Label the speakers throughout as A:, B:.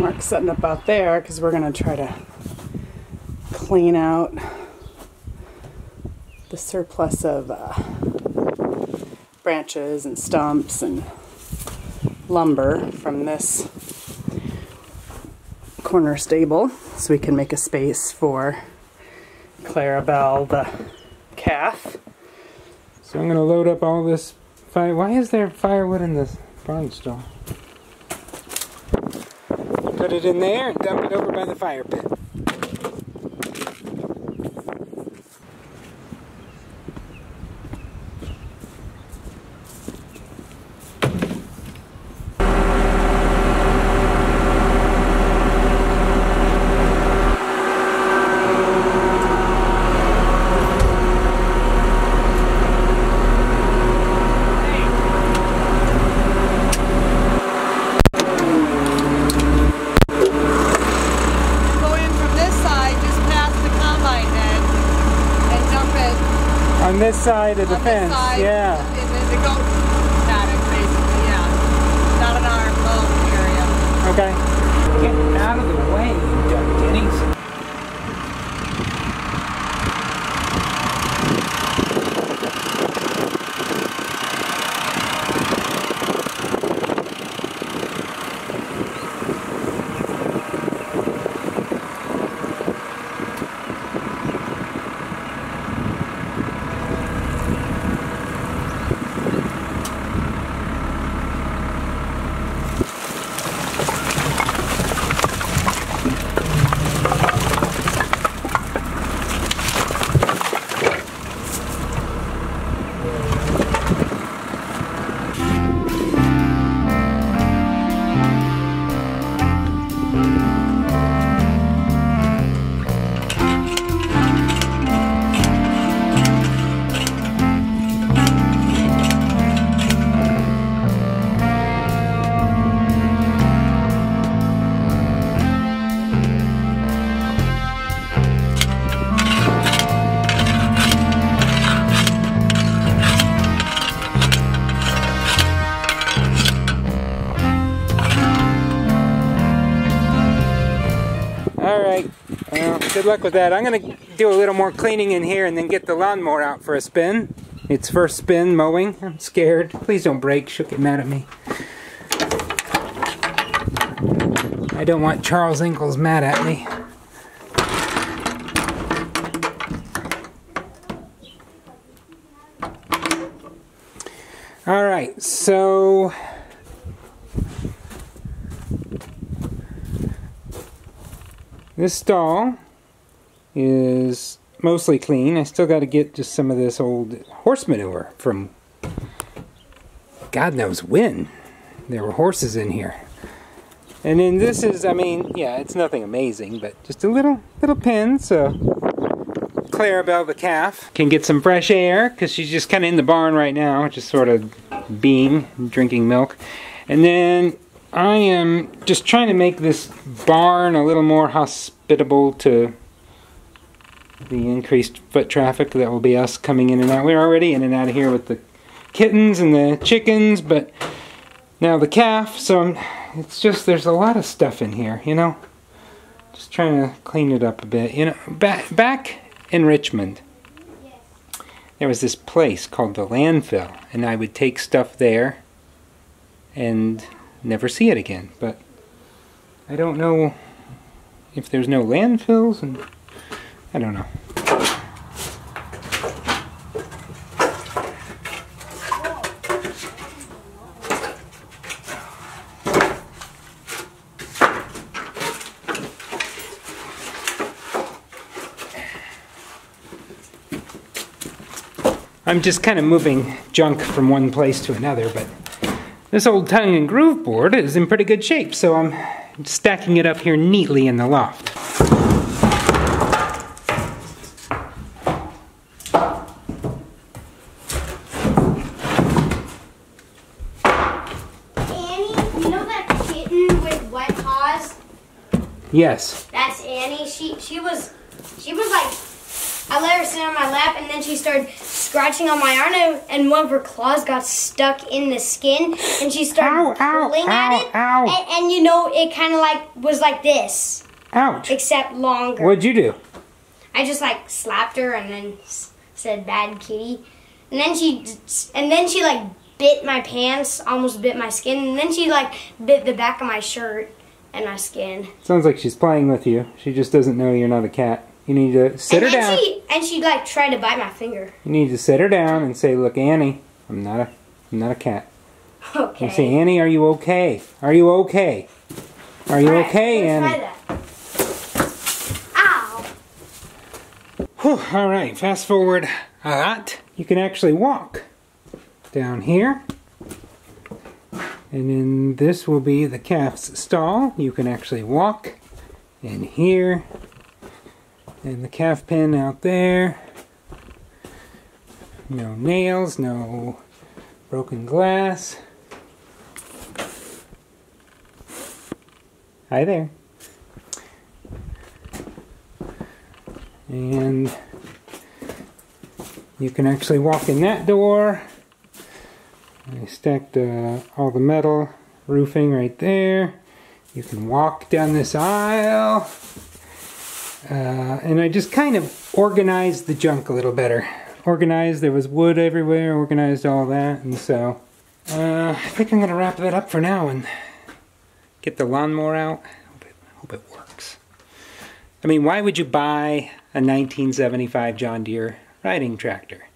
A: So Mark's setting up out there because we're going to try to clean out the surplus of uh, branches and stumps and lumber from this corner stable so we can make a space for Clarabelle the calf.
B: So I'm gonna load up all this fire. Why is there firewood in this barn stall? Put it in there and dump it over by the fire pit.
C: Go in from this side, just past the combine then, and dump it
B: On this side of the fence,
C: side.
B: yeah. Good luck with that. I'm going to do a little more cleaning in here and then get the lawnmower out for a spin. It's first spin mowing. I'm scared. Please don't break. She'll get mad at me. I don't want Charles Ingalls mad at me. All right, so This stall is mostly clean. I still got to get just some of this old horse manure from God knows when. There were horses in here. And then this is, I mean, yeah, it's nothing amazing, but just a little little pen so Clarabelle the calf can get some fresh air because she's just kind of in the barn right now, just sort of being, drinking milk. And then I am just trying to make this barn a little more hospitable to the increased foot traffic that will be us coming in and out. We're already in and out of here with the kittens and the chickens, but now the calf, so I'm, it's just, there's a lot of stuff in here, you know? Just trying to clean it up a bit. You know, back, back in Richmond, there was this place called the landfill, and I would take stuff there and never see it again. But I don't know if there's no landfills, and I don't know. I'm just kind of moving junk from one place to another, but this old tongue and groove board is in pretty good shape, so I'm stacking it up here neatly in the loft.
D: Annie, you know that kitten with wet paws?
B: Yes.
D: That's Annie. She she was she was like I let her sit on my lap and then she started scratching on my arm, and- and one of her claws got stuck in the skin, and she started
B: Ow, ow,
D: pulling
B: ow,
D: at it.
B: ow.
D: And, and you know, it kind of like was like this,
B: Ouch.
D: except longer.
B: What'd you do?
D: I just like slapped her and then said "bad kitty," and then she and then she like bit my pants, almost bit my skin, and then she like bit the back of my shirt and my skin.
B: Sounds like she's playing with you. She just doesn't know you're not a cat. You need to sit
D: and
B: her down.
D: she and she like tried to bite my finger.
B: You need to sit her down and say, "Look, Annie, I'm not a, I'm not a cat."
D: Okay.
B: You say, "Annie, are you okay? Are you okay? Are you
D: right,
B: okay, Annie?"
D: Try that. Ow!
B: Whew, all right, fast forward a lot. You can actually walk down here. And then this will be the calf's stall. You can actually walk in here. And the calf pen out there. No nails, no broken glass. Hi there. And you can actually walk in that door. Stacked all the metal roofing right there. You can walk down this aisle. Uh, and I just kind of organized the junk a little better. Organized, there was wood everywhere, organized all that, and so uh, I think I'm going to wrap that up for now and get the lawnmower out. Hope it, hope it works. I mean, why would you buy a 1975 John Deere riding tractor?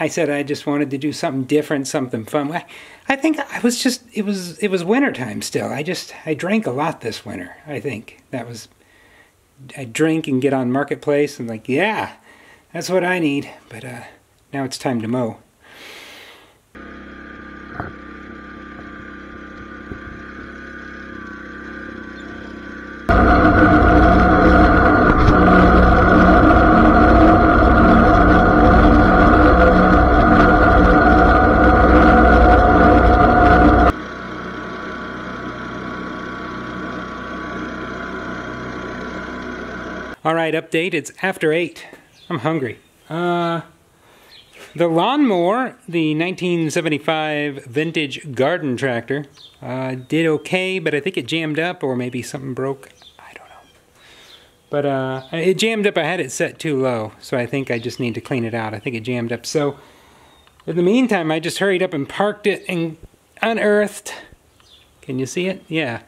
B: I said I just wanted to do something different, something fun. I, I think I was just it was it was winter time still. I just I drank a lot this winter. I think that was I drink and get on marketplace and like yeah, that's what I need. But uh, now it's time to mow. All right, update. It's after eight. I'm hungry. Uh, the lawnmower, the 1975 vintage garden tractor, uh, did okay, but I think it jammed up, or maybe something broke. I don't know. But uh, it jammed up. I had it set too low, so I think I just need to clean it out. I think it jammed up. So, in the meantime, I just hurried up and parked it and unearthed. Can you see it? Yeah.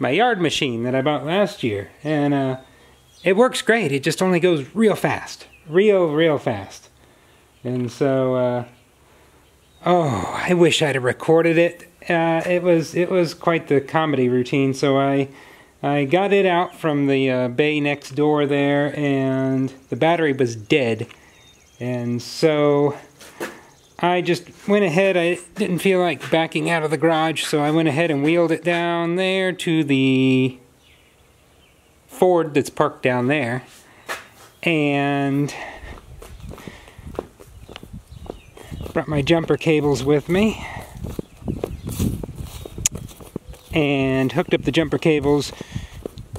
B: My yard machine that I bought last year, and uh, it works great. It just only goes real fast, real, real fast. And so, uh, oh, I wish I'd have recorded it. Uh, it was it was quite the comedy routine. So I I got it out from the uh, bay next door there, and the battery was dead. And so I just went ahead. I didn't feel like backing out of the garage, so I went ahead and wheeled it down there to the Ford that's parked down there. And brought my jumper cables with me. And hooked up the jumper cables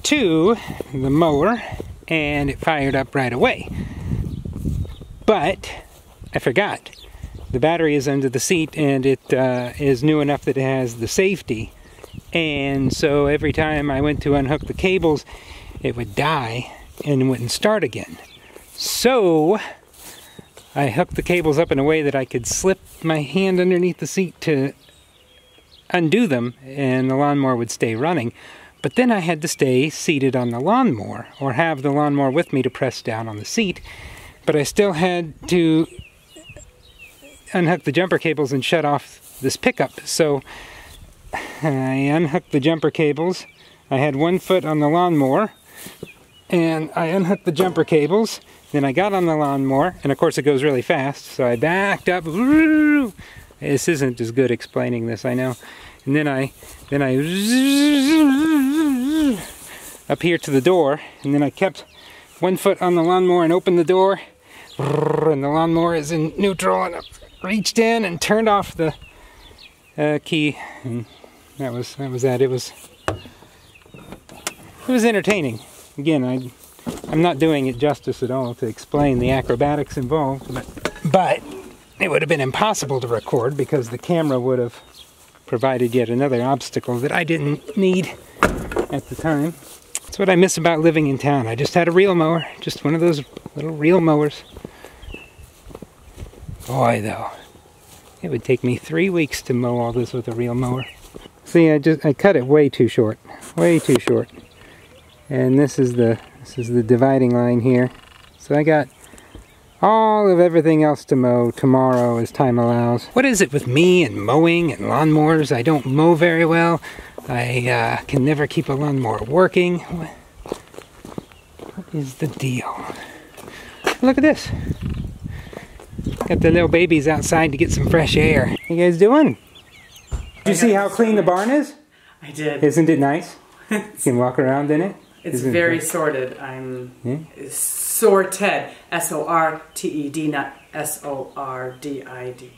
B: to the mower and it fired up right away. But I forgot. The battery is under the seat and it uh, is new enough that it has the safety. And so every time I went to unhook the cables, it would die and wouldn't start again. So I hooked the cables up in a way that I could slip my hand underneath the seat to undo them and the lawnmower would stay running. But then I had to stay seated on the lawnmower or have the lawnmower with me to press down on the seat. But I still had to unhook the jumper cables and shut off this pickup. So I unhooked the jumper cables. I had one foot on the lawnmower and I unhooked the jumper cables. Then I got on the lawnmower, and of course it goes really fast, so I backed up. This isn't as good explaining this, I know. And then I, then I up here to the door, and then I kept one foot on the lawnmower and opened the door, and the lawnmower is in neutral, and I reached in and turned off the uh, key, and that was that was that. It was it was entertaining. Again, I I'm not doing it justice at all to explain the acrobatics involved, but But it would have been impossible to record because the camera would have provided yet another obstacle that I didn't need at the time. That's what I miss about living in town. I just had a reel mower, just one of those little reel mowers. Boy, though, it would take me three weeks to mow all this with a reel mower. See, I just I cut it way too short, way too short. And this is the this is the dividing line here. So I got all of everything else to mow tomorrow as time allows. What is it with me and mowing and lawnmowers? I don't mow very well. I uh, can never keep a lawnmower working. What, what is the deal? Look at this. Got the little babies outside to get some fresh air. How you guys doing? Did you see how clean the barn is?
A: I did.
B: Isn't it nice? You can walk around in it.
A: It's
B: Isn't
A: very
B: it?
A: sorted. I'm
B: Yeah.
A: sorted. S O R T E D, not S O R D I D.